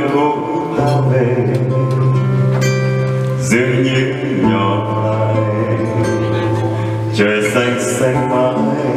tôi cũng thao về giữ những nhỏ lại trời xanh xanh mãi.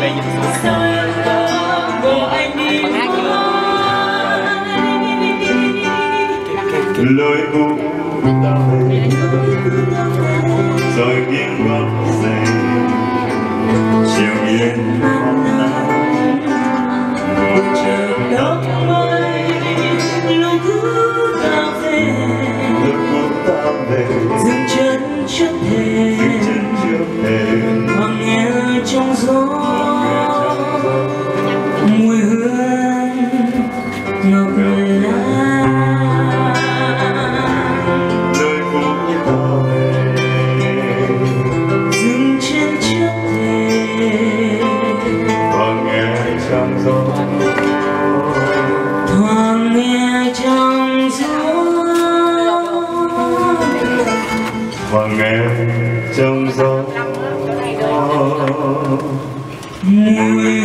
ở đây nhìn xuống lời cũng rồi tiếng bóng dậy chiều yên hôm nay một trời đắp mây lúc cứ ta về dừng chân trước thềm dừng chân trước thềm trong gió. Thoáng nghe trong gió. Và nghe trong gió. Mùi